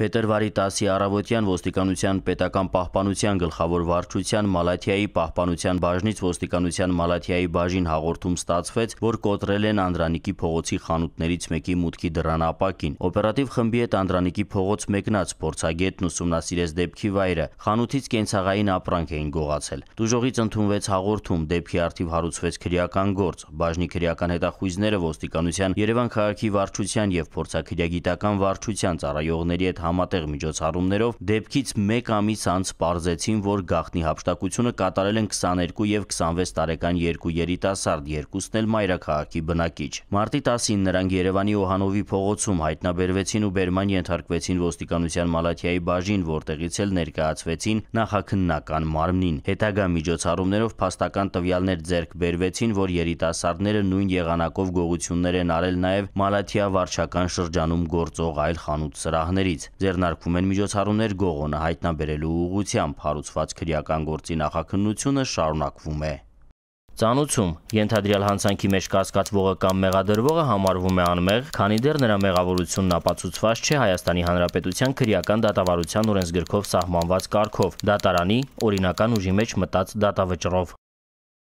Փետրվարի 10-ի առավոտյան ոստիկանության պետական պահպանության գլխավոր վարչության Մալաթիայի պահպանության բաժնից ոստիկանության Մալաթիայի բաժին հաղորդում ստացվեց, որ կոտրել են Անդրանիկի փողոցի խանութներից մեկի մուտքի դռան ապակին։ Օպերատիվ խմբի հետ Անդրանիկի փողոց մեկնած փորձագետն ուսումնասիրեց դեպքի վայրը։ Խանութից կենցաղային ապրանք էին գողացել։ Դուժողից ընդունվեց հաղորդում, դեպքի արդիվ հարուցվեց քրեական գործ։ Բաժնի քրեական հետախույզները ոստիկանության Երևան քաղաքի վարչության եւ փորձաքրեագիտական վարչության ծառայողների հետ համատեղ միջոցառումներով դեպքից 1 ամիս անց պարզեցին, որ գաղտնի հափշտակությունը կատարել են 22 եւ 26 տարեկան երկու երիտասարդ, երկուսն էլ մայրաքաղաքի բնակիչ։ Մարտի 10-ին նրանք Երևանի Օհանովի փողոցում հայտնաբերվեցին ու բերման ենթարկվեցին ոստիկանության Մալաթիայի բաժին, որտեղից էլ ներկայացվեցին նախաքննական մարմնին։ Հետագա միջոցառումներով փաստական տվյալներ ձեռք բերվեցին, որ երիտասարդները նույն եղանակով գողություններ են արել նաև Մալաթիա վարչական շրջանում գործող այլ խանութ սրահներից։ Ձեռնարկվում են միջոցառումներ գողոնը հայտնաբերելու ուղղությամբ։ Հարուցված քրեական գործի նախաքննությունը շարունակվում է։ Ծանուցում ենթադրյալ հանցանքի մեջ կասկածվողը կամ մեղադրվողը համարվում է անմեղ, քանի դեռ նրա մեղավորությունն ապացուցված չէ Հայաստանի Հանրապետության քրեական դատավարության օրենսգրքով սահմանված կարգով՝ դատարանի օրինական ուժի մեջ մտած դատավճռով։